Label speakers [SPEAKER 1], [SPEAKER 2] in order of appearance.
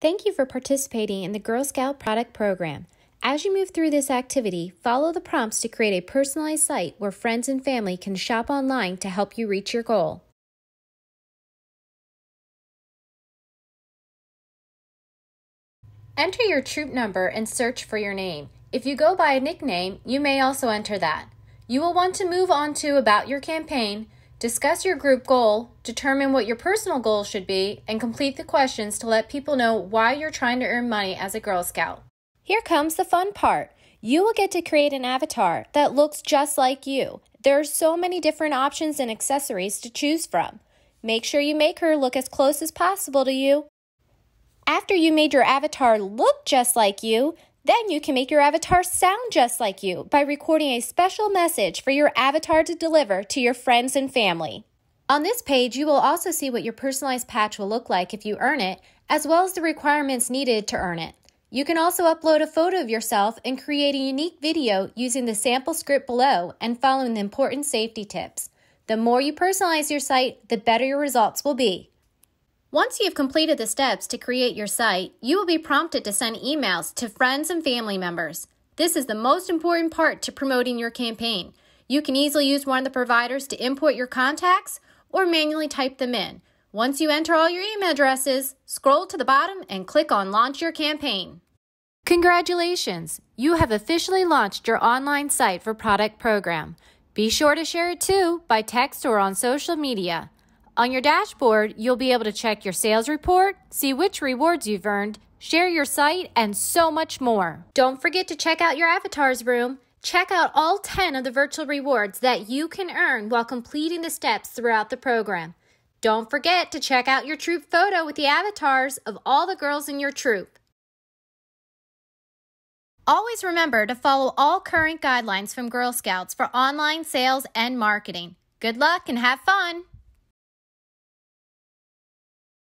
[SPEAKER 1] Thank you for participating in the Girl Scout product program. As you move through this activity, follow the prompts to create a personalized site where friends and family can shop online to help you reach your goal. Enter your troop number and search for your name. If you go by a nickname, you may also enter that. You will want to move on to About Your Campaign, discuss your group goal, determine what your personal goal should be, and complete the questions to let people know why you're trying to earn money as a Girl Scout. Here comes the fun part. You will get to create an avatar that looks just like you. There are so many different options and accessories to choose from. Make sure you make her look as close as possible to you. After you made your avatar look just like you, then you can make your avatar sound just like you by recording a special message for your avatar to deliver to your friends and family. On this page, you will also see what your personalized patch will look like if you earn it, as well as the requirements needed to earn it. You can also upload a photo of yourself and create a unique video using the sample script below and following the important safety tips. The more you personalize your site, the better your results will be. Once you've completed the steps to create your site, you will be prompted to send emails to friends and family members. This is the most important part to promoting your campaign. You can easily use one of the providers to import your contacts or manually type them in. Once you enter all your email addresses, scroll to the bottom and click on Launch Your Campaign. Congratulations! You have officially launched your online site for product program. Be sure to share it too by text or on social media. On your dashboard, you'll be able to check your sales report, see which rewards you've earned, share your site, and so much more. Don't forget to check out your avatars room. Check out all 10 of the virtual rewards that you can earn while completing the steps throughout the program. Don't forget to check out your troop photo with the avatars of all the girls in your troop. Always remember to follow all current guidelines from Girl Scouts for online sales and marketing. Good luck and have fun!